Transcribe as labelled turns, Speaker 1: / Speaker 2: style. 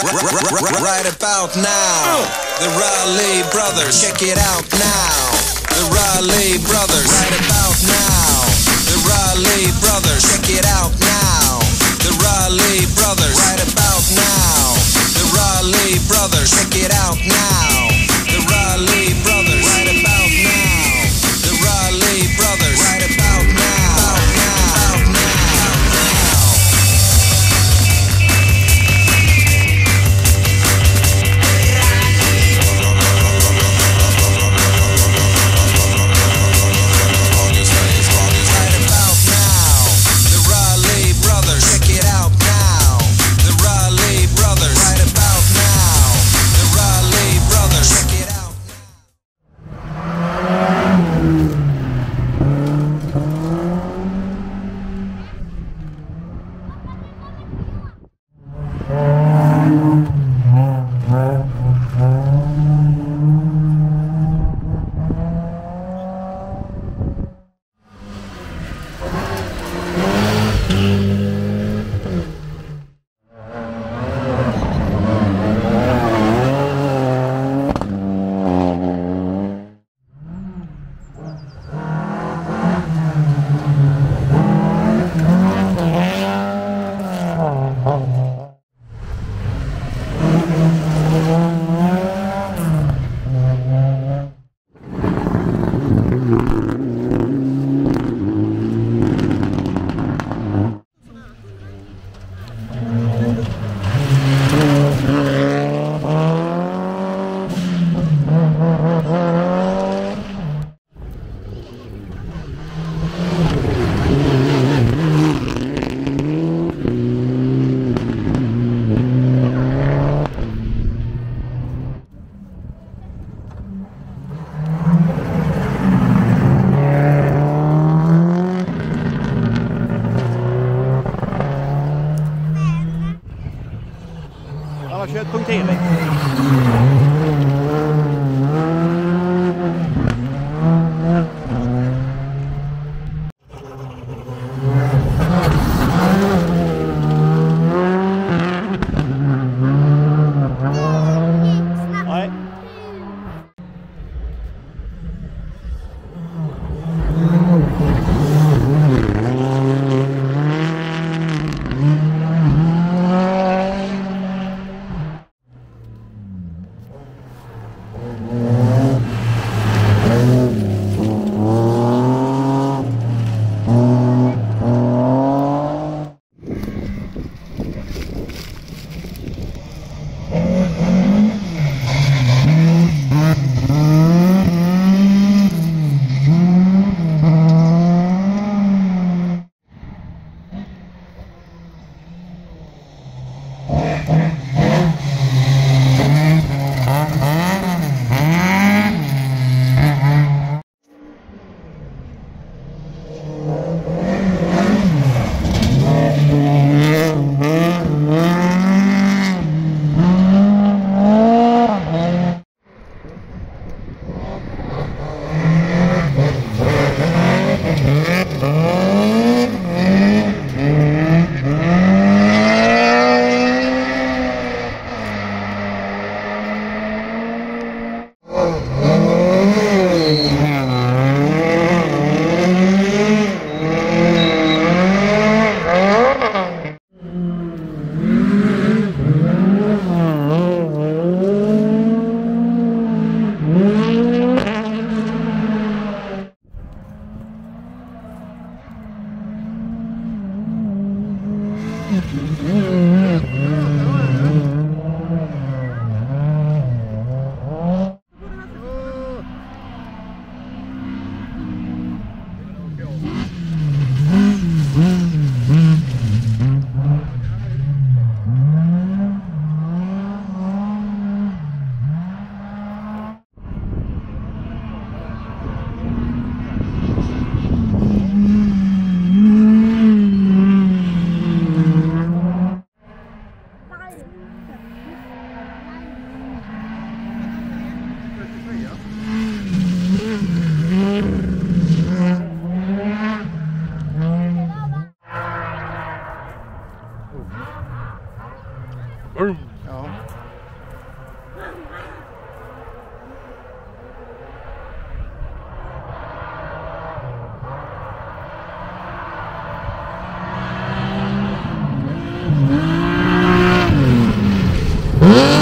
Speaker 1: Right about now, the Raleigh brothers. Check it out now, the Raleigh brothers. Right about now, the Raleigh brothers. Check it out.
Speaker 2: har kört punktering.
Speaker 3: Mm-hmm.